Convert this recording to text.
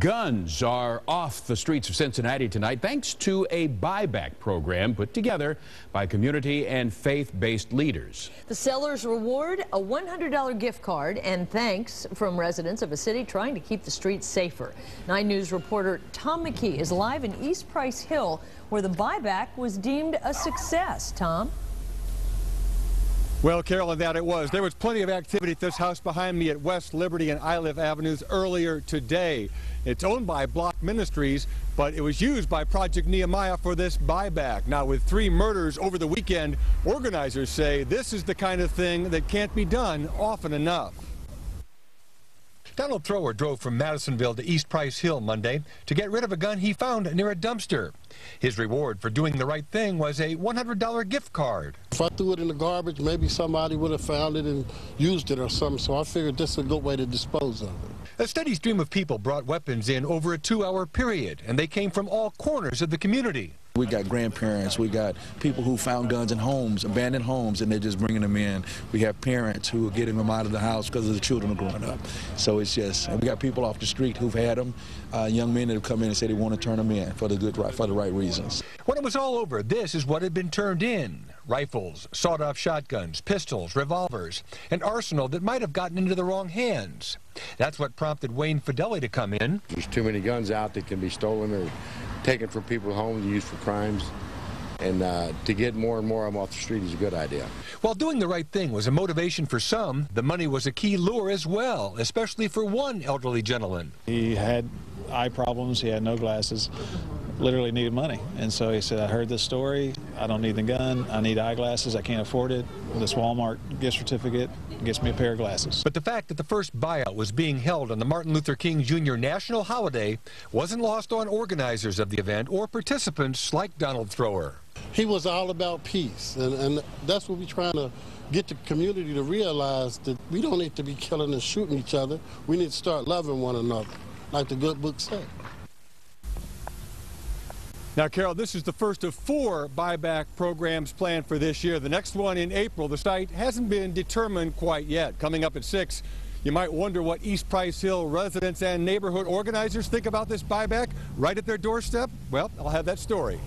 Guns are off the streets of Cincinnati tonight thanks to a buyback program put together by community and faith-based leaders. The seller's reward, a $100 gift card and thanks from residents of a city trying to keep the streets safer. 9 News reporter Tom McKee is live in East Price Hill where the buyback was deemed a success. Tom? Well, Carolyn, that it was. There was plenty of activity at this house behind me at West Liberty and Iliff Avenues earlier today. It's owned by Bloc Ministries, but it was used by Project Nehemiah for this buyback. Now, with three murders over the weekend, organizers say this is the kind of thing that can't be done often enough. Donald Thrower drove from Madisonville to East Price Hill Monday to get rid of a gun he found near a dumpster. His reward for doing the right thing was a $100 gift card. If I threw it in the garbage, maybe somebody would have found it and used it or something, so I figured this is a good way to dispose of it. A steady stream of people brought weapons in over a two-hour period, and they came from all corners of the community. We got grandparents, we got people who found guns in homes, abandoned homes, and they're just bringing them in. We have parents who are getting them out of the house because the children are growing up. So it's just, we got people off the street who've had them, uh, young men that have come in and said they want to turn them in for the good, for the right reasons. When it was all over, this is what had been turned in. Rifles, sawed-off shotguns, pistols, revolvers, an arsenal that might have gotten into the wrong hands. That's what prompted Wayne Fideli to come in. There's too many guns out that can be stolen or taken from people's homes and used for crimes. And uh, to get more and more of them off the street is a good idea. While doing the right thing was a motivation for some, the money was a key lure as well, especially for one elderly gentleman. He had eye problems, he had no glasses, literally needed money. And so he said, I heard this story, I don't need the gun, I need eyeglasses, I can't afford it. This Walmart gift certificate gets me a pair of glasses. But the fact that the first buyout was being held on the Martin Luther King Jr. national holiday wasn't lost on organizers of the event or participants like Donald Thrower. He was all about peace, and, and that's what we're trying to get the community to realize that we don't need to be killing and shooting each other. We need to start loving one another, like the good book said. Now, Carol, this is the first of four buyback programs planned for this year. The next one in April. The site hasn't been determined quite yet. Coming up at 6, you might wonder what East Price Hill residents and neighborhood organizers think about this buyback right at their doorstep. Well, I'll have that story.